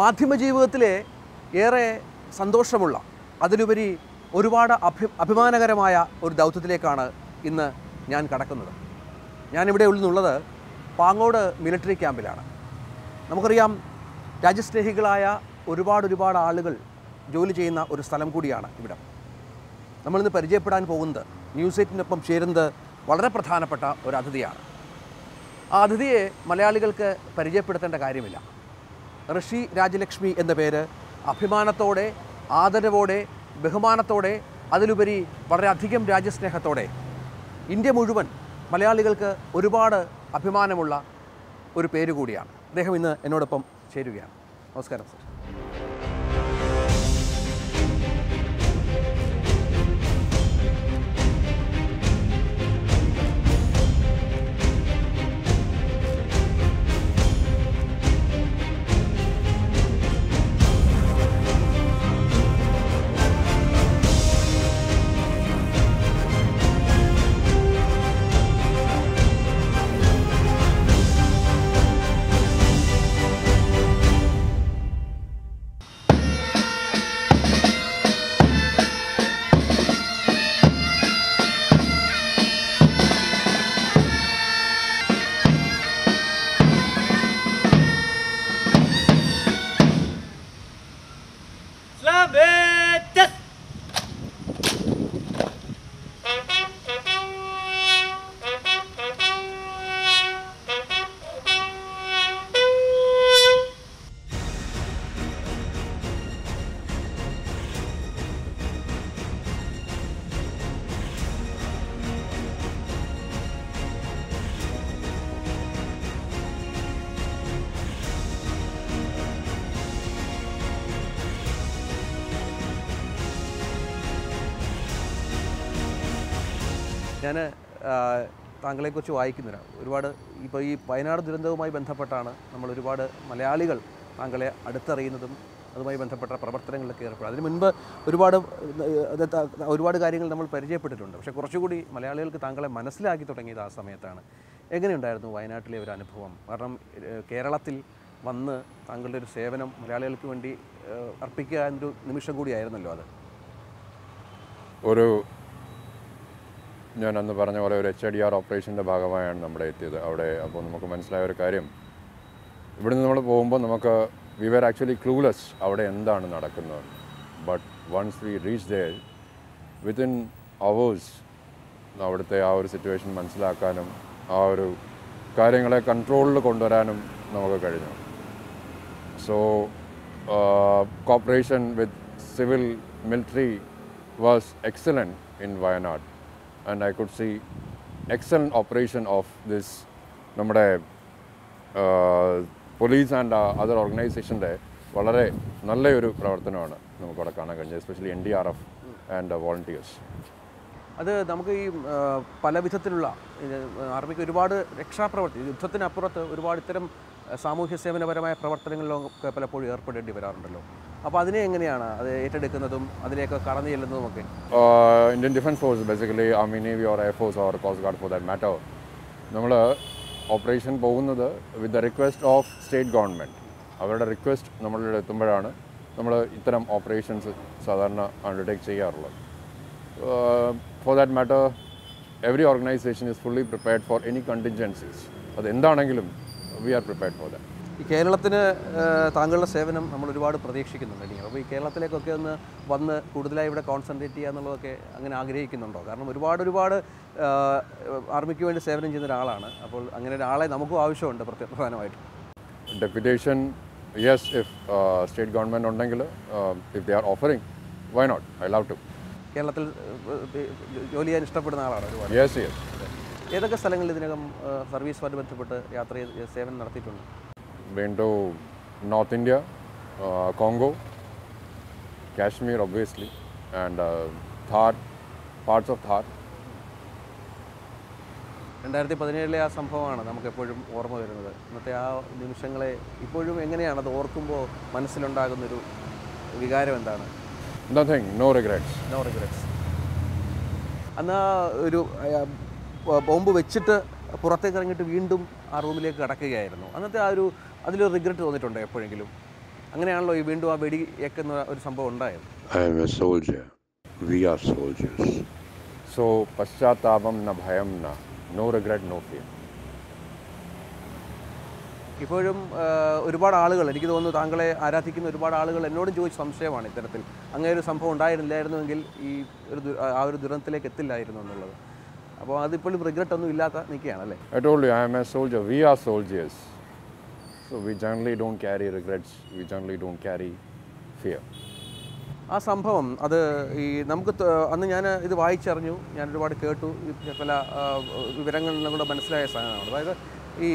മാധ്യമ ജീവിതത്തിലെ ഏറെ സന്തോഷമുള്ള അതിലുപരി ഒരുപാട് അഭി അഭിമാനകരമായ ഒരു ദൗത്യത്തിലേക്കാണ് ഇന്ന് ഞാൻ കടക്കുന്നത്. ഞാനിവിടെ ഉള്ളുന്നുള്ളത് പാങ്ങോട് മിലിറ്ററി ക്യാമ്പിലാണ്. നമുക്കറിയാം രാജ്യസ്നേഹികളായ ഒരുപാട് ഒരുപാട് ആളുകൾ ജോലി ചെയ്യുന്ന ഒരു സ്ഥലം കൂടിയാണ് ഇവിടെ. നമ്മളിന്ന് പരിചയപ്പെടാൻ പോകുന്നത് ന്യൂസ് എയ്റ്റിനൊപ്പം ചേരുന്നത് വളരെ പ്രധാനപ്പെട്ട ഒരു അതിഥിയാണ്. ആ അതിഥിയെ മലയാളികൾക്ക് പരിചയപ്പെടുത്തേണ്ട കാര്യമില്ല. ഋഷി രാജലക്ഷ്മി എന്ന പേര്. അഭിമാനത്തോടെ ആദരവോടെ ബഹുമാനത്തോടെ അതിലുപരി വളരെയധികം രാജ്യസ്നേഹത്തോടെ. ഇന്ത്യ മുഴുവൻ മലയാളികൾക്ക് ഒരുപാട് അഭിമാനമുള്ള ഒരു പേര് കൂടിയാണ് അദ്ദേഹം ഇന്ന് എന്നോടൊപ്പം ചേരുകയാണ്. നമസ്കാരം സർ. ഞാൻ താങ്കളെക്കുറിച്ച് വായിക്കുന്നില്ല ഒരുപാട് ഇപ്പോൾ ഈ വയനാട് ദുരന്തവുമായി ബന്ധപ്പെട്ടാണ് നമ്മൾ ഒരുപാട് മലയാളികൾ താങ്കളെ അടുത്തറിയുന്നതും അതുമായി ബന്ധപ്പെട്ട പ്രവർത്തനങ്ങളിലൊക്കെ ഏർപ്പെടും അതിന് മുൻപ് ഒരുപാട് ഒരുപാട് കാര്യങ്ങൾ നമ്മൾ പരിചയപ്പെട്ടിട്ടുണ്ട്. പക്ഷേ കുറച്ചുകൂടി മലയാളികൾക്ക് താങ്കളെ മനസ്സിലാക്കി തുടങ്ങിയത് ആ സമയത്താണ്. എങ്ങനെയുണ്ടായിരുന്നു വയനാട്ടിലെ ഒരു അനുഭവം? കാരണം കേരളത്തിൽ വന്ന് താങ്കളുടെ ഒരു സേവനം മലയാളികൾക്ക് വേണ്ടി അർപ്പിക്കുക എന്നൊരു നിമിഷം കൂടിയായിരുന്നല്ലോ അത്? ഒരു ഞാൻ അന്ന് പറഞ്ഞ പോലെ ഒരു എച്ച് ഡി ആർ ഓപ്പറേഷന്റെ ഭാഗമായാണ് നമ്മുടെ എത്തിയത്. അവിടെ അപ്പോൾ നമുക്ക് മനസ്സിലായ ഒരു കാര്യം. ഇവിടുന്ന് നമ്മൾ പോകുമ്പോൾ നമുക്ക് വി വെർ ആക്ച്വലി ക്ലൂലെസ് അവിടെ എന്താണ് നടക്കുന്നത്. But once we reach the within hours അവിടുത്തെ ആ ഒരു സിറ്റുവേഷൻ മനസ്സിലാക്കാനും ആ ഒരു കാര്യങ്ങളെ കൺട്രോളിൽ കൊണ്ടുവരാനും നമുക്ക് കഴിഞ്ഞു. So cooperation with civil military was excellent in in Wayanad, I could see see operation of this നമ്മുടെ പോലീസ് ആൻഡ് അതർ ഓർഗനൈസേഷന്റെ വളരെ നല്ലൊരു പ്രവർത്തനമാണ് നമുക്കവിടെ കാണാൻ കഴിഞ്ഞത് especially N D R F and volunteers അത് നമുക്ക് ഈ പല വിധത്തിലുള്ള ആർമിക്ക് ഒരുപാട് രക്ഷാപ്രവർത്തി യുദ്ധത്തിനപ്പുറത്ത് ഒരുപാട് ഇത്തരം സാമൂഹ്യ സേവനപരമായ പ്രവർത്തനങ്ങളിലൊക്കെ പലപ്പോഴും ഏർപ്പെടേണ്ടി വരാറുണ്ടല്ലോ. അപ്പോൾ അതിനെ എങ്ങനെയാണ് അത് ഏറ്റെടുക്കുന്നതും അതിലേക്ക് കടന്നു ചെല്ലുന്നതും ഒക്കെ? Indian defence force basically army navy or air force or coast guard for that matter നമ്മൾ ഓപ്പറേഷൻ പോകുന്നത് with the request of state government അവരുടെ റിക്വസ്റ്റ് നമ്മളുടെ എത്തുമ്പോഴാണ് നമ്മൾ ഇത്തരം ഓപ്പറേഷൻസ് സാധാരണ അണ്ടർടേക്ക് ചെയ്യാറുള്ളത്. For that matter every organisation is fully prepared for any contingencies അത് എന്താണെങ്കിലും we are prepared for that ഈ കേരളത്തിന് താങ്കളുടെ സേവനം നമ്മൾ ഒരുപാട് പ്രതീക്ഷിക്കുന്നുണ്ട് അല്ലെങ്കിൽ അപ്പോൾ ഈ കേരളത്തിലേക്കൊക്കെ ഒന്ന് വന്ന് കൂടുതലായി ഇവിടെ കോൺസെൻട്രേറ്റ് ചെയ്യുക എന്നുള്ളതൊക്കെ അങ്ങനെ ആഗ്രഹിക്കുന്നുണ്ടോ? കാരണം ഒരുപാട് ഒരുപാട് ആർമിക്ക് വേണ്ടി സേവനം ചെയ്യുന്ന ഒരാളാണ്. അപ്പോൾ അങ്ങനെ ഒരാളെ നമുക്കും ആവശ്യമുണ്ട് പ്രധാനമായിട്ടും. Deputation yes if state government ഉണ്ടെങ്കിൽ if they are offering why not I love to കേരളത്തിൽ ജോലി ചെയ്യാൻ ഇഷ്ടപ്പെടുന്ന ആളാണ് ഒരുപാട്. യെസ് യെസ് ഏതൊക്കെ സ്ഥലങ്ങളിൽ ഇതിനകം സർവീസുമായിട്ട് ബന്ധപ്പെട്ട് യാത്ര ചെയ്ത് സേവനം നടത്തിയിട്ടുണ്ട്? Been to North India, uh, Congo, Kashmir, obviously, and uh, Thar, parts of Thar. രണ്ടായിരത്തി പതിനേഴിലെ ആ സംഭവമാണ് നമുക്ക് എപ്പോഴും ഓർമ്മ വരുന്നത് ഇന്നത്തെ ആ നിമിഷങ്ങളെ ഇപ്പോഴും എങ്ങനെയാണ് അത് ഓർക്കുമ്പോൾ മനസ്സിലുണ്ടാകുന്നൊരു വികാരം എന്താണ് Nothing, no regrets. No regrets അന്ന് ഒരു ബോംബ് വെച്ചിട്ട് പുറത്തേക്ക് ഇറങ്ങിയിട്ട് വീണ്ടും ആ റൂമിലേക്ക് കടക്കുകയായിരുന്നു അന്നത്തെ ആ ഒരു അതിലൊരു റിഗ്രറ്റ് തോന്നിയിട്ടുണ്ടോ എപ്പോഴെങ്കിലും. അങ്ങനെയാണല്ലോ ഈ വീണ്ടും ആ വെടി ഏക്കുന്ന ഒരു സംഭവം ഉണ്ടായത്. I am a soldier we are soldiers so പശ്ചാത്താപം ന ഭയം ന. നോ റിഗ്രറ്റ് നോ ഫിയർ ഇപ്പോഴും ഒരുപാട് ആളുകൾ എനിക്ക് തോന്നുന്നു താങ്കളെ ആരാധിക്കുന്ന ഒരുപാട് ആളുകൾ എന്നോടും ചോദിച്ച സംശയമാണ് ഇത്തരത്തിൽ. അങ്ങനെ ഒരു സംഭവം ഉണ്ടായിരുന്നില്ലായിരുന്നുവെങ്കിൽ ഈ ഒരു ആ ഒരു ദുരന്തത്തിലേക്ക് എത്തില്ലായിരുന്നു എന്നുള്ളത്. അപ്പോൾ അതിപ്പോഴും റിഗ്രറ്റ് ഒന്നും ഇല്ലാത്ത നിൽക്കുകയാണല്ലേ I told you I'm a soldier we are soldiers. So we generally don't carry regrets. We generally don't carry fear. ആ സംഭവം അത് ഈ നമുക്ക് അന്ന് ഞാൻ ഇത് വായിച്ചറിഞ്ഞു. ഞാൻ ഒരുപാട് കേട്ടു. പല കൂടെ മനസ്സിലായ സാധനമാണ്. അതായത് ഈ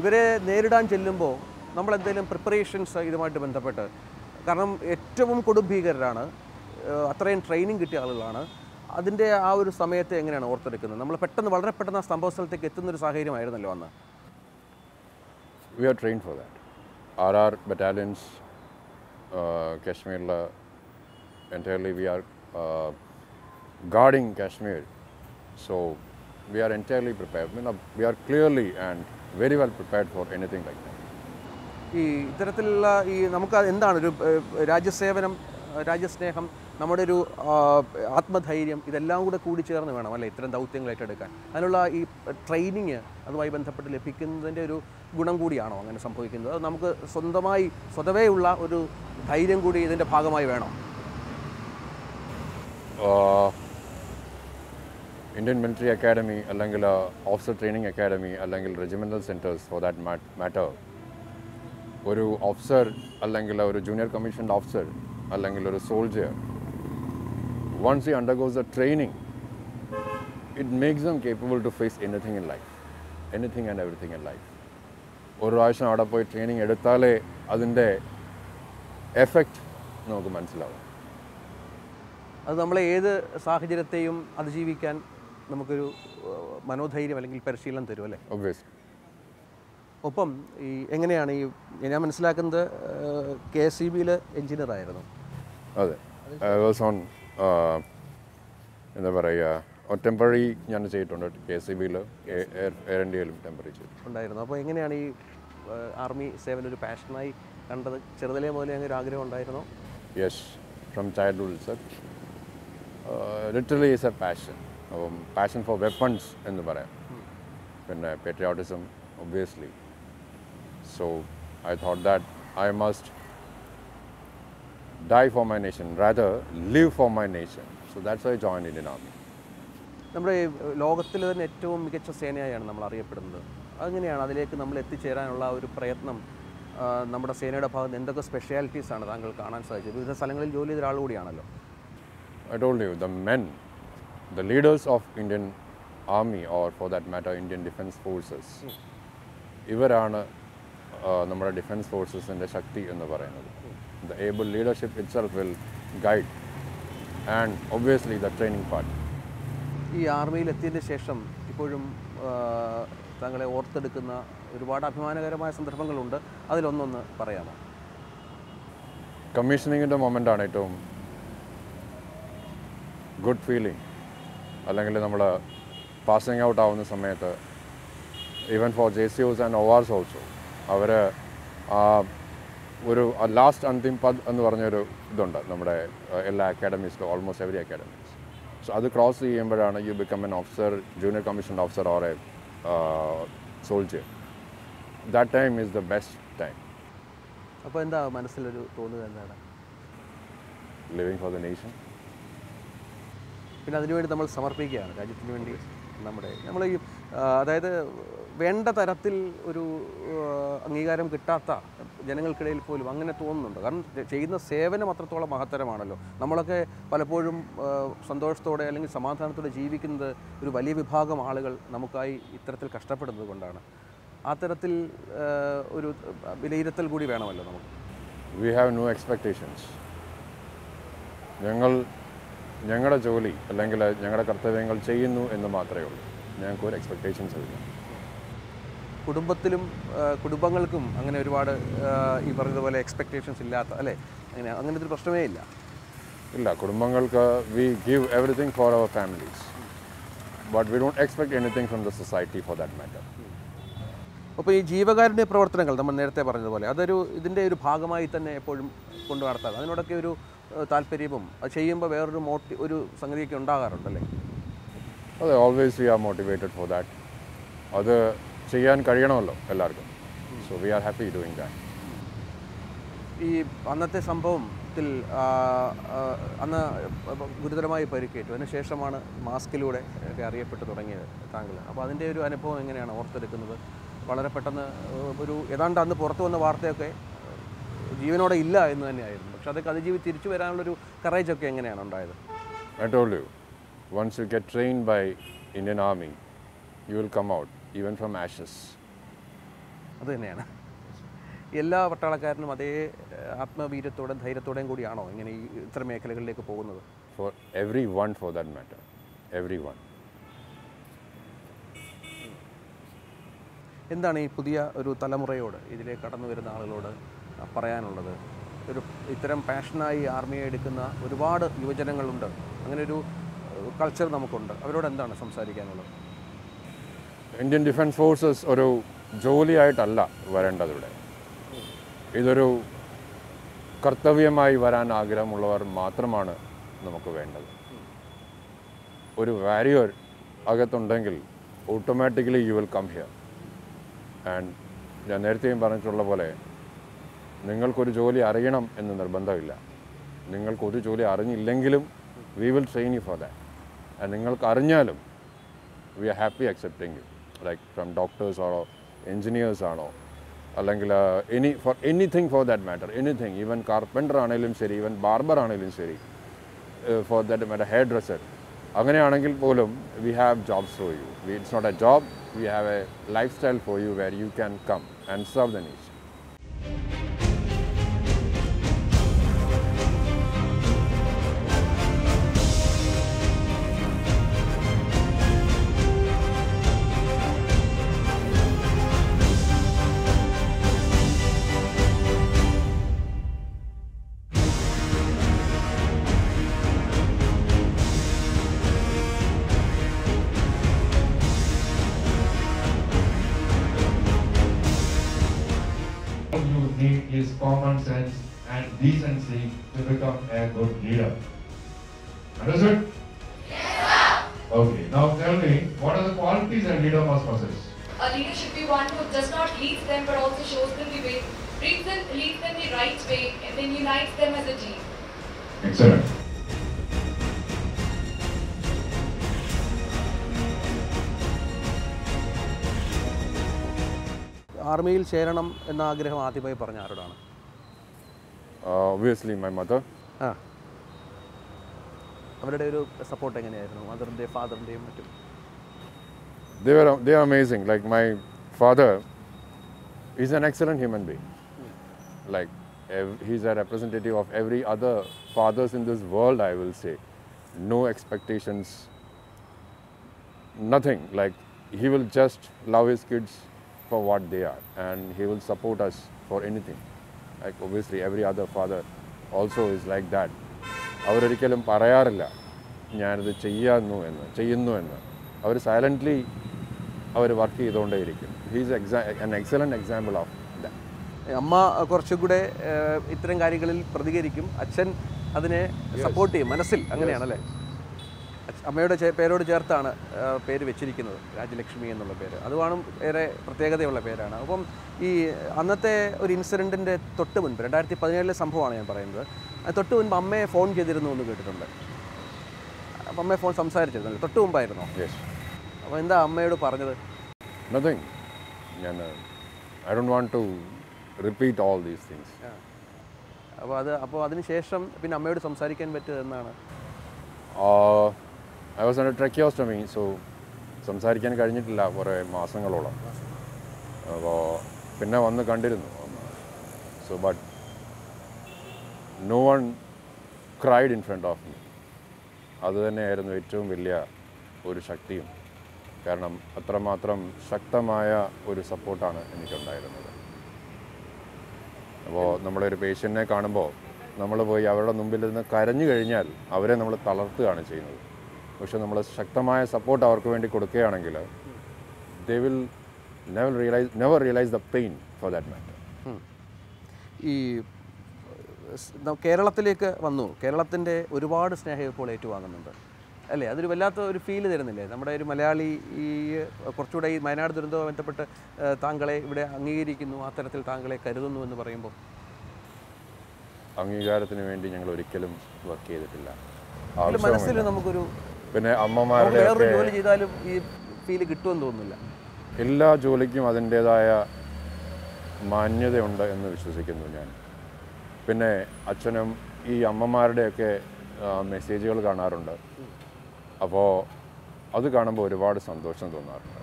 ഇവരെ നേരിടാൻ ചെല്ലുമ്പോൾ നമ്മൾ പ്രിപ്പറേഷൻസ് ഇതുമായിട്ട് ബന്ധപ്പെട്ട് കാരണം ഏറ്റവും കൊടുംഭീകരരാണ് അത്രയും ട്രെയിനിങ് കിട്ടിയ ആളുകളാണ്. അതിന്റെ ആ ഒരു സമയത്തെ എങ്ങനെയാണ് ഓർത്തെടുക്കുന്നത്? നമ്മൾ പെട്ടെന്ന് വളരെ പെട്ടെന്ന് ആ സംഭവ സ്ഥലത്തേക്ക് എത്തുന്നൊരു സാഹചര്യമായിരുന്നല്ലോ അന്ന്. We are trained for that. RR battalions, uh, Kashmir, uh, entirely we are uh, guarding Kashmir. So we are entirely prepared. I mean, uh, we are clearly and very well prepared for anything like that. ഈ ഇത്തരത്തിലുള്ള ഈ നമുക്ക് അത് എന്താണ് ഒരു ഏഹ്, രാജ്യസേവനം ഏഹ്, രാജ്യസ്നേഹം നമ്മുടെ ഒരു ആത്മധൈര്യം ഇതെല്ലാം കൂടെ കൂടി ചേർന്ന് വേണം അല്ലേ? ഇത്തരം ദൗത്യങ്ങൾ ഏറ്റെടുക്കാൻ. അതിനുള്ള ഈ ട്രെയിനിങ് അതുമായി ബന്ധപ്പെട്ട് ലഭിക്കുന്നതിന്റെ ഒരു ഗുണം കൂടിയാണോ അങ്ങനെ സംഭവിക്കുന്നത്? അത് നമുക്ക് സ്വന്തമായി സ്വതവേ ഉള്ള ഒരു ധൈര്യം കൂടി ഇതിന്റെ ഭാഗമായി വേണം? ഇന്ത്യൻ മിലിറ്ററി അക്കാഡമി അല്ലെങ്കിൽ ഓഫീസർ ട്രെയിനിങ് അക്കാഡമി അല്ലെങ്കിൽ regimental centres for that matter ഒരു ഓഫീസർ അല്ലെങ്കിൽ ഒരു ജൂനിയർ കമ്മീഷൻഡ് ഓഫീസർ അല്ലെങ്കിൽ ഒരു soldier once he undergoes the training, it makes them capable to face anything in life, anything and everything in life. ഒരു പ്രാവശ്യം അവിടെ പോയി ട്രെയിനിങ് എടുത്താലേ അതിന്റെ എഫക്റ്റ് നമുക്ക് മനസ്സിലാവും. അത് നമ്മളെ ഏത് സാഹചര്യത്തെയും അതിജീവിക്കാൻ നമുക്കൊരു മനോധൈര്യം അല്ലെങ്കിൽ പരിശീലനം തരും അല്ലേ? ഒബ്വിയസ്ലി ഒപ്പം ഈ എങ്ങനെയാണ് ഈ ഞാൻ മനസ്സിലാക്കുന്നത് കെ എസ് സി ബിയിൽ എഞ്ചിനീയർ ആയിരുന്നു. അതെ. ഐ വാസ് ഓൺ എന്താ പറയുക ടെമ്പററി ഞാൻ ചെയ്തിട്ടുണ്ട്. കെ സി ബിയിൽ എയർ ഇന്ത്യയിലും ടെമ്പററി ചെയ്തു. ഉണ്ടായിരുന്നു. അപ്പോൾ എങ്ങനെയാണ് ഈ ആർമി സേവന ഒരു പാഷനായി കണ്ടത്? ചെറുതലേ മുതലേ അങ്ങനെ ഒരു ആഗ്രഹം ഉണ്ടായിരുന്നു? Yes from childhood sir literally is a passion അപ്പം പാഷൻ ഫോർ വെപ്പൺസ് എന്ന് പറയാം. പിന്നെ patriotism obviously so I thought that I must die for my nation rather live for my nation so that's I join Indian Army. നമ്മുടെ ഈ ലോകത്തിൽ തന്നെ ഏറ്റവും മികച്ച സേനയായാണ് നമ്മൾ അറിയപ്പെടുന്നത്. അങ്ങനെയാണ് അതിലേക്ക് നമ്മൾ എത്തിച്ചേരാനുള്ള ഒരു പ്രയത്നം നമ്മുടെ സേനയുടെ ഭാഗത്ത് എന്തൊക്കെ സ്പെഷ്യാലിറ്റീസ് ആണ് താങ്കൾ കാണാൻ സാധിച്ചത്? വിവിധ സ്ഥലങ്ങളിൽ ജോലി ചെയ്ത ഒരാൾ കൂടിയാണല്ലോ. I told you the men, the leaders of Indian Army or for that matter Indian Defence Forces, ഇവരാണ് നമ്മുടെ ഡിഫൻസ് ഫോഴ്സസിന്റെ ശക്തി എന്ന് പറയുന്നത്. The able leadership itself will guide and obviously the training part. ഈ ആർമിയിൽ എത്തിയതിന് ശേഷം ഇപ്പോഴും തങ്ങളെ താങ്കളെ ഓർത്തെടുക്കുന്ന ഒരുപാട് അഭിമാനകരമായ സന്ദർഭങ്ങളുണ്ട്. അതിലൊന്നൊന്ന് പറയാമോ? കമ്മീഷനിങ്ങിന്റെ മൊമെന്റാണ് ഏറ്റവും ഗുഡ് ഫീലിംഗ് അല്ലെങ്കിൽ നമ്മൾ പാസിങ് ഔട്ട് ആവുന്ന സമയത്ത് even for J C Os and ORs also അവർ ഒരു ലാസ്റ്റ് അന്തിം പദ് എന്ന് പറഞ്ഞൊരു ഇതുണ്ട് നമ്മുടെ എല്ലാ അക്കാഡമീസിലും ഓൾമോസ്റ്റ് എവറി അക്കാഡമീസ് സോ അത് ക്രോസ് ചെയ്യുമ്പോഴാണ് you become an officer junior commission officer or a soldier that time is the best time അപ്പോൾ എന്താ മനസ്സിലൊരു തോന്നുക എന്താണ്? ലിവിങ് ഫോർ ദ നേഷൻ പിന്നെ അതിനുവേണ്ടി നമ്മൾ സമർപ്പിക്കുകയാണ്. രാജ്യത്തിന് വേണ്ടി നമ്മുടെ നമ്മൾ ഈ അതായത് വേണ്ട തരത്തിൽ ഒരു അംഗീകാരം കിട്ടാത്ത ജനങ്ങൾക്കിടയിൽ പോലും അങ്ങനെ തോന്നുന്നുണ്ട്. കാരണം ചെയ്യുന്ന സേവനം അത്രത്തോളം മഹത്തരമാണല്ലോ. നമ്മളൊക്കെ പലപ്പോഴും സന്തോഷത്തോടെ അല്ലെങ്കിൽ സമാധാനത്തോടെ ജീവിക്കുന്നത് ഒരു വലിയ വിഭാഗം ആളുകൾ നമുക്കായി ഇത്തരത്തിൽ കഷ്ടപ്പെടുന്നത് കൊണ്ടാണ്. ആ തരത്തിൽ ഒരു വിലയിരുത്തൽ കൂടി വേണമല്ലോ നമുക്ക്. വി ഹാവ് നോ എക്സ്പെക്റ്റേഷൻസ് ഞങ്ങൾ ഞങ്ങളുടെ ജോലി അല്ലെങ്കിൽ ഞങ്ങളുടെ കർത്തവ്യങ്ങൾ ചെയ്യുന്നു എന്ന് മാത്രമേ ഉള്ളൂ. ഞങ്ങൾക്ക് ഒരു എക്സ്പെക്റ്റേഷൻസ് ഇല്ല. കുടുംബത്തിലും കുടുംബങ്ങൾക്കും അങ്ങനെ ഒരുപാട് ഈ പറഞ്ഞതുപോലെ എക്സ്പെക്റ്റേഷൻസ് ഇല്ലാത്ത അല്ലേ? അങ്ങനെ അങ്ങനത്തെ ഒരു പ്രശ്നമേ ഇല്ല. ഇല്ല കുടുംബങ്ങൾക്ക് we give everything for our families but we don't expect anything from the society for that matter അപ്പോൾ ഈ ജീവകാരുണ്യ പ്രവർത്തനങ്ങൾ നമ്മൾ നേരത്തെ പറഞ്ഞതുപോലെ അതൊരു ഇതിന്റെ ഒരു ഭാഗമായി തന്നെ എപ്പോഴും കൊണ്ടു നടത്താറ് അതിനോടൊക്കെ ഒരു താല്പര്യവും അത് ചെയ്യുമ്പോൾ വേറൊരു മോട്ടി ഒരു സംഗതിയൊക്കെ ഉണ്ടാകാറുണ്ടല്ലേ? അതെ always we are motivated for that അത് ചെയ്യാൻ കഴിയണമല്ലോ എല്ലാവർക്കും. So we are happy doing that ഈ അന്നത്തെ സംഭവത്തിൽ അന്ന് ഗുരുതരമായി പരിക്കേറ്റു. അതിനുശേഷമാണ് മാസ്കിലൂടെ ഒക്കെ അറിയപ്പെട്ടു തുടങ്ങിയത് താങ്കൾ. അപ്പോൾ അതിന്റെ ഒരു അനുഭവം എങ്ങനെയാണ് ഓർത്തെടുക്കുന്നത്? വളരെ പെട്ടെന്ന് ഒരു ഏതാണ്ട് അന്ന് പുറത്തു വന്ന വാർത്തയൊക്കെ ജീവനോടെ ഇല്ല എന്ന് തന്നെയായിരുന്നു. പക്ഷെ അതൊക്കെ അതിജീവി തിരിച്ചു വരാനുള്ളൊരു കറേജ് ഒക്കെ എങ്ങനെയാണ് ഉണ്ടായത്? I told you, once you get trained by Indian Army, you will come out even from ashes. അത് തന്നെയാണ്. എല്ലാ പട്ടാളക്കാരനും അതേ ആത്മവീര്യത്തോടെ ധൈര്യത്തോടെയും കൂടിയാണോ ഇങ്ങനെ ഈ ഇത്തരം മേഖലകളിലേക്ക് പോകുന്നത്? For every one for that matter every one എന്താണ് ഈ പുതിയ ഒരു തലമുറയോട് ഇതിലേക്ക് കടന്നു വരുന്ന ആളുകളോട് പറയാനുള്ളത്. ഒരു ഇത്തരം പാഷനായി ആർമിയെ എടുക്കുന്ന ഒരുപാട് യുവജനങ്ങളുണ്ട്. അങ്ങനെ ഒരു കൾച്ചർ നമുക്കുണ്ട്. അവരോട് എന്താണ് സംസാരിക്കാനുള്ളത്? ഇന്ത്യൻ ഡിഫൻസ് ഫോഴ്സസ് ഒരു ജോലിയായിട്ടല്ല വരേണ്ടത് ഇവിടെ ഇതൊരു കർത്തവ്യമായി വരാൻ ആഗ്രഹമുള്ളവർ മാത്രമാണ് നമുക്ക് വേണ്ടത്. ഒരു warrior അകത്തുണ്ടെങ്കിൽ automatically you will come here and ഞാൻ നേരത്തെയും പറഞ്ഞിട്ടുള്ള പോലെ നിങ്ങൾക്കൊരു ജോലി അറിയണം എന്ന് നിർബന്ധമില്ല. നിങ്ങൾക്കൊരു ജോലി അറിഞ്ഞില്ലെങ്കിലും we will train you for that നിങ്ങൾക്ക് അറിഞ്ഞാലും we are happy accepting you like from doctors ആണോ എൻജിനീയേഴ്സ് ആണോ അല്ലെങ്കിൽ any for anything for that matter anything even carpenter ആണെങ്കിലും ശരി ഈവൻ ബാർബർ ആണെങ്കിലും ശരി for that matter hair dresser അങ്ങനെയാണെങ്കിൽ പോലും we have jobs for you it's not a job we have a lifestyle for you where you can come and serve the needs you is common sense and decency to become a good leader. Understood? Yes, Okay, now tell me, what are the qualities a leader must possess? A leader should be one who does not leads them but also shows them the way, brings them, leads them the right way, and then unites them as a team. Excellent. ആർമിയിൽ ചേരണം എന്ന ആഗ്രഹം ആദ്യമായി പറഞ്ഞ ആരോടാണ്? Obviously my mother അവരുടെ ഒരു support എങ്ങനെയായിരുന്നു? മദറിന്റെ ഫാദറിന്റെയും മറ്റും? They are amazing like my father is an excellent human being like he's a representative of every other fathers in this world I will say no expectations nothing like he will just love his kids for what they are. And he will support us for anything. Like obviously every other father also is like that. അവരൊരിക്കലും പറയാറില്ല ഞാനിത് ചെയ്യാന്നു എന്ന് ചെയ്യുന്നു എന്ന്. അവർ silently അവർ work ചെയ്തുകൊണ്ടേയിരിക്കും. He's exa an excellent example of that അമ്മ കുറച്ചും കൂടെ ഇത്തരം കാര്യങ്ങളിൽ പ്രതികരിക്കും. അച്ഛൻ അതിനെ സപ്പോർട്ട് ചെയ്യും മനസ്സിൽ അങ്ങനെയാണല്ലേ? അമ്മയുടെ പേരോട് ചേർത്താണ് പേര് വെച്ചിരിക്കുന്നത് രാജലക്ഷ്മി എന്നുള്ള പേര്. അതുമാണ് ഏറെ പ്രത്യേകതയുള്ള പേരാണ്. അപ്പം ഈ അന്നത്തെ ഒരു ഇൻസിഡന്റിന്റെ തൊട്ട് മുൻപ് രണ്ടായിരത്തി പതിനേഴിലെ സംഭവമാണ് ഞാൻ പറയുന്നത്. അത് തൊട്ട് മുൻപ് അമ്മയെ ഫോൺ ചെയ്തിരുന്നു എന്ന് കേട്ടിട്ടുണ്ട്. അപ്പം അമ്മയെ ഫോൺ സംസാരിച്ചിരുന്നല്ലോ തൊട്ട് മുമ്പായിരുന്നു. അപ്പോൾ എന്താ അമ്മയോട് പറഞ്ഞത്? നത്തിങ് ഞാൻ I don't want to repeat all these things അപ്പോൾ അത് അപ്പോൾ അതിന് ശേഷം പിന്നെ അമ്മയോട് സംസാരിക്കാൻ പറ്റുക എന്നാണ്? I was under tracheostomy so സംസാരിക്കാൻ കഴിഞ്ഞിട്ടില്ല കുറേ മാസങ്ങളോളം. അപ്പോൾ പിന്നെ വന്ന് കണ്ടിരുന്നു. So but no one cried in front of me അത് തന്നെയായിരുന്നു ഏറ്റവും വലിയ ഒരു ശക്തിയും. കാരണം അത്രമാത്രം ശക്തമായ ഒരു സപ്പോർട്ടാണ് എനിക്കുണ്ടായിരുന്നത്. അപ്പോൾ നമ്മളൊരു പേഷ്യന്റിനെ കാണുമ്പോൾ നമ്മൾ പോയി അവരുടെ മുമ്പിൽ നിന്ന് കരഞ്ഞു കഴിഞ്ഞാൽ അവരെ നമ്മൾ തളർത്തുകയാണ് ചെയ്യുന്നത്. പക്ഷെ നമ്മൾ ശക്തമായ സപ്പോർട്ട് അവർക്ക് വേണ്ടി കൊടുക്കുകയാണെങ്കിൽ they will never realise never realise the pain for that matter ഈ കേരളത്തിലേക്ക് വന്നു. കേരളത്തിന്റെ ഒരുപാട് സ്നേഹം ഇപ്പോൾ ഏറ്റുവാങ്ങുന്നുണ്ട്. അല്ലേ? അതൊരു വല്ലാത്ത ഒരു ഫീൽ തരുന്നില്ലേ? നമ്മുടെ ഒരു മലയാളി ഈ കുറച്ചുകൂടെ ഈ വയനാട് ദുരന്തവുമായി ബന്ധപ്പെട്ട് താങ്കളെ ഇവിടെ അംഗീകരിക്കുന്നു. ആ തരത്തിൽ താങ്കളെ കരുതുന്നു എന്ന് പറയുമ്പോൾ? അംഗീകാരത്തിന് വേണ്ടി ഞങ്ങൾ ഒരിക്കലും വർക്ക് ചെയ്തിട്ടില്ല. മനസ്സിൽ നമുക്കൊരു പിന്നെ അമ്മമാരുടെ വേറൊരു ജോലി ചെയ്താലും ഈ ഫീൽ കിട്ടുമെന്ന് തോന്നുന്നില്ല. എല്ലാ ജോലിക്കും അതിന്റേതായ മാന്യതയുണ്ട് എന്ന് വിശ്വസിക്കുന്നു ഞാൻ. പിന്നെ അച്ഛനും ഈ അമ്മമാരുടെയൊക്കെ മെസ്സേജുകൾ കാണാറുണ്ട്. അപ്പോൾ അത് കാണുമ്പോൾ ഒരുപാട് സന്തോഷം തോന്നാറുണ്ട്.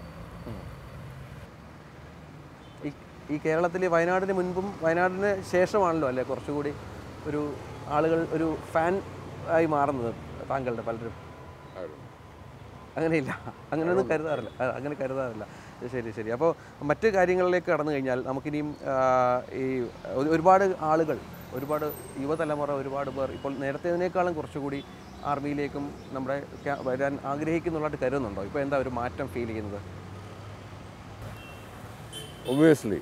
ഈ കേരളത്തിൽ വയനാടിന് മുൻപും വയനാടിന് ശേഷമാണല്ലോ അല്ലേ കുറച്ചുകൂടി ഒരു ആളുകൾ ഒരു ഫാൻ ആയി മാറുന്നത് താങ്കളുടെ പലരും? അങ്ങനെയില്ല. അങ്ങനെയൊന്നും കരുതാറില്ല. ആ, അങ്ങനെ കരുതാറില്ല. ശരി ശരി. അപ്പോൾ മറ്റു കാര്യങ്ങളിലേക്ക് കടന്നു കഴിഞ്ഞാൽ നമുക്കിനിയും ഈ ഒരുപാട് ആളുകൾ ഒരുപാട് യുവതലമുറ ഒരുപാട് പേർ ഇപ്പോൾ നേരത്തേതിനേക്കാളും കുറച്ചുകൂടി ആർമിയിലേക്കും നമ്മുടെ വരാൻ ആഗ്രഹിക്കുന്നുള്ളതായിട്ട് കരുതുന്നുണ്ടോ? ഇപ്പോൾ എന്താ ഒരു മാറ്റം ഫീൽ ചെയ്യുന്നത്? ഒബ്വിയസ്ലി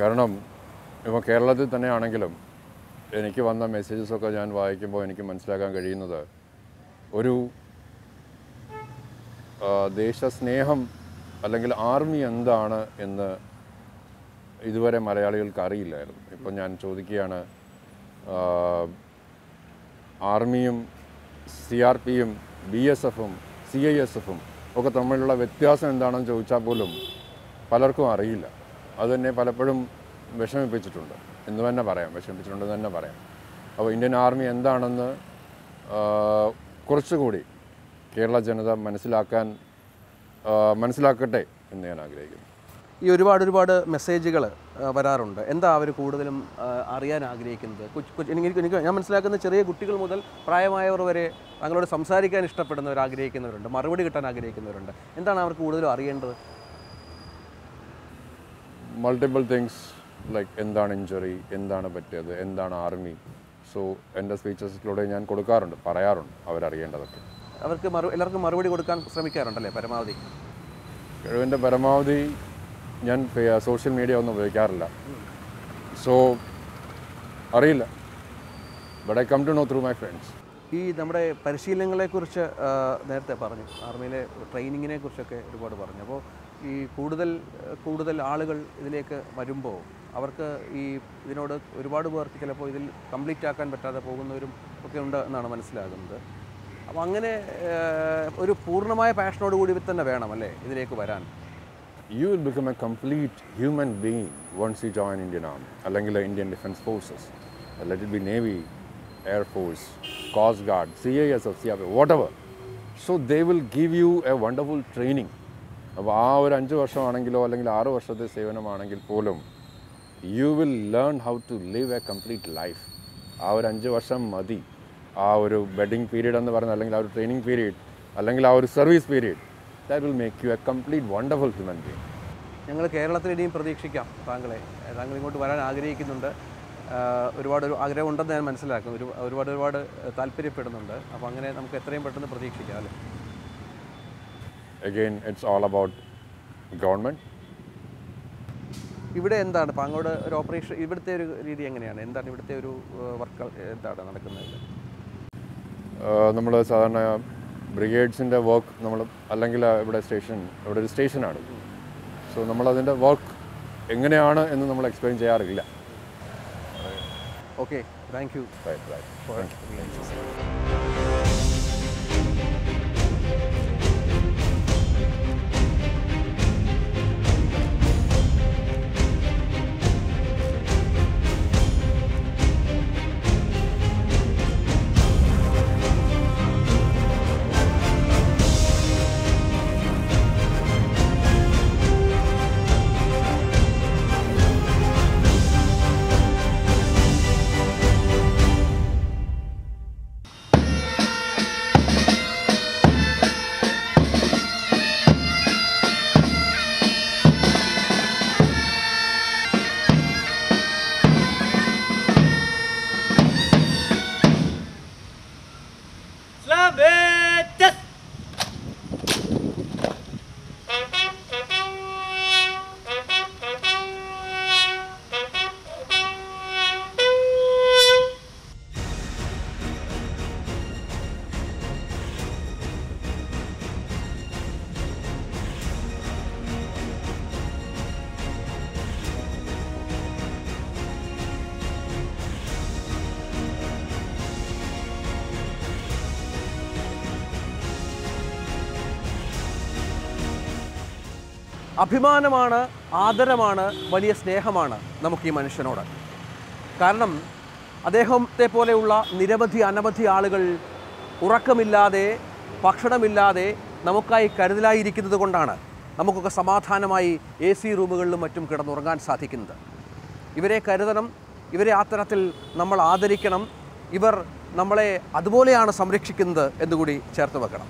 കാരണം ഇപ്പോൾ കേരളത്തിൽ തന്നെയാണെങ്കിലും എനിക്ക് വന്ന മെസ്സേജസൊക്കെ ഞാൻ വായിക്കുമ്പോൾ എനിക്ക് മനസ്സിലാക്കാൻ കഴിയുന്നത് ഒരു ദേശസ്നേഹം അല്ലെങ്കിൽ ആർമി എന്താണ് എന്ന് ഇതുവരെ മലയാളികൾക്ക് അറിയില്ലായിരുന്നു. ഇപ്പം ഞാൻ ചോദിക്കുകയാണ് ആർമിയും സി ആർ പിയും ബി എസ് എഫും സി ഐ എസ് എഫും ഒക്കെ തമ്മിലുള്ള വ്യത്യാസം എന്താണെന്ന് ചോദിച്ചാൽ പോലും പലർക്കും അറിയില്ല. അതുതന്നെ പലപ്പോഴും വിഷമിപ്പിച്ചിട്ടുണ്ട്. എന്ന് തന്നെ പറയാം വിഷമിപ്പിച്ചിട്ടുണ്ടെന്ന് തന്നെ പറയാം. അപ്പോൾ ഇന്ത്യൻ ആർമി എന്താണെന്ന് കുറച്ചുകൂടി കേരള ജനത മനസ്സിലാക്കാൻ മനസ്സിലാക്കട്ടെ എന്ന് ഞാൻ ആഗ്രഹിക്കുന്നു. ഈ ഒരുപാട് ഒരുപാട് മെസ്സേജുകൾ വരാറുണ്ട്. എന്താ അവർ കൂടുതലും അറിയാൻ ആഗ്രഹിക്കുന്നത്? എനിക്ക് എനിക്ക് ഞാൻ മനസ്സിലാക്കുന്ന ചെറിയ കുട്ടികൾ മുതൽ പ്രായമായവർ വരെ തങ്ങളോട് സംസാരിക്കാൻ ഇഷ്ടപ്പെടുന്നവർ ആഗ്രഹിക്കുന്നവരുണ്ട്. മറുപടി കിട്ടാൻ ആഗ്രഹിക്കുന്നവരുണ്ട്. എന്താണ് അവർ കൂടുതലും അറിയേണ്ടത്? മൾട്ടിപ്പിൾ തിങ്സ് ലൈക്ക് എന്താണ് ഇഞ്ചുറി എന്താണ് പറ്റിയത് എന്താണ് ആർമി സോ എന്റെ സ്പീച്ചസിലൂടെ ഞാൻ കൊടുക്കാറുണ്ട് പറയാറുണ്ട് അവരറിയേണ്ടതൊക്കെ. അവർക്ക് മറു എല്ലാവർക്കും മറുപടി കൊടുക്കാൻ ശ്രമിക്കാറുണ്ടല്ലേ പരമാവധി? കഴിവിന്റെ പരമാവധി ഞാൻ സോഷ്യൽ മീഡിയ ഒന്നും ഉപയോഗിക്കാറില്ല. സോ അറിയില്ല. But I come to know through my friends ഈ നമ്മുടെ പരിശീലനങ്ങളെക്കുറിച്ച് കുറിച്ച് നേരത്തെ പറഞ്ഞു. ആർമിയിലെ ട്രെയിനിങ്ങിനെ കുറിച്ചൊക്കെ ഒരുപാട് പറഞ്ഞു. അപ്പോൾ ഈ കൂടുതൽ കൂടുതൽ ആളുകൾ ഇതിലേക്ക് വരുമ്പോൾ അവർക്ക് ഈ ഇതിനോട് ഒരുപാട് പേർക്ക് ചിലപ്പോൾ ഇതിൽ കംപ്ലീറ്റ് ആക്കാൻ പറ്റാതെ പോകുന്നവരും ഒക്കെ ഉണ്ട് എന്നാണ് മനസ്സിലാകുന്നത്. അപ്പോൾ അങ്ങനെ ഒരു പൂർണമായ പാഷനോട് കൂടി തന്നെ വേണം അല്ലേ ഇതിലേക്ക് വരാൻ you will become a complete human being once you join Indian Army, അല്ലെങ്കിൽ Indian Defense Forces. Let it be Navy, Air Force, Coast Guard, CISF, CRP, whatever. So they will give you a wonderful training. അപ്പോൾ ആ ഒരു അഞ്ച് വർഷമാണെങ്കിലോ അല്ലെങ്കിൽ ആറ് വർഷത്തെ സേവനമാണെങ്കിൽ പോലും you will learn how to live a complete life ആ ഒരു അഞ്ച് വർഷം മതി ആ ഒരു ബെഡിങ് പീരീഡ് എന്ന് പറയുന്നത് അല്ലെങ്കിൽ ആ ഒരു ട്രെയിനിങ് പീരീഡ് അല്ലെങ്കിൽ ആ ഒരു service period that will make you a complete wonderful human being ഞങ്ങൾ കേരളത്തിൽ ഇനിയും പ്രതീക്ഷിക്കാം താങ്കളെ. താങ്കൾ ഇങ്ങോട്ട് വരാൻ ആഗ്രഹിക്കുന്നുണ്ട്. ഒരുപാട് ഒരു ആഗ്രഹമുണ്ടെന്ന് ഞാൻ മനസ്സിലാക്കും ഒരു ഒരുപാട് ഒരുപാട് താല്പര്യപ്പെടുന്നുണ്ട്. അപ്പോൾ അങ്ങനെ നമുക്ക് എത്രയും പെട്ടെന്ന് പ്രതീക്ഷിക്കാം അല്ലേ? Again it's all about government ഇവിടെ എന്താണ്? ഇപ്പോൾ അങ്ങോട്ട് ഒരു ഓപ്പറേഷൻ ഇവിടുത്തെ ഒരു രീതി എങ്ങനെയാണ്? എന്താണ് ഇവിടുത്തെ ഒരു വർക്ക് എന്താണ് നടക്കുന്നത്? നമ്മൾ സാധാരണ ബ്രിഗേഡ്സിന്റെ വർക്ക് നമ്മൾ അല്ലെങ്കിൽ ഇവിടെ സ്റ്റേഷൻ ഇവിടെ ഒരു സ്റ്റേഷനാണ് സോ നമ്മളതിന്റെ വർക്ക് എങ്ങനെയാണ് എന്ന് നമ്മൾ എക്സ്പ്ലെയിൻ ചെയ്യാറില്ല. ഓക്കെ താങ്ക് യു അഭിമാനമാണ് ആദരമാണ് വലിയ സ്നേഹമാണ് നമുക്ക് ഈ മനുഷ്യനോട്. കാരണം അദ്ദേഹത്തെ പോലെയുള്ള നിരവധി അനവധി ആളുകൾ ഉറക്കമില്ലാതെ ഭക്ഷണമില്ലാതെ നമുക്കായി കരുതലായിരിക്കുന്നത് കൊണ്ടാണ് നമുക്കൊക്കെ സമാധാനമായി എ സി റൂമുകളിലും മറ്റും കിടന്നുറങ്ങാൻ സാധിക്കുന്നത്. ഇവരെ കരുതണം ഇവരെ ആ തരത്തിൽ നമ്മൾ ആദരിക്കണം ഇവർ നമ്മളെ അതുപോലെയാണ് സംരക്ഷിക്കുന്നത് എന്നുകൂടി ചേർത്ത് വെക്കണം.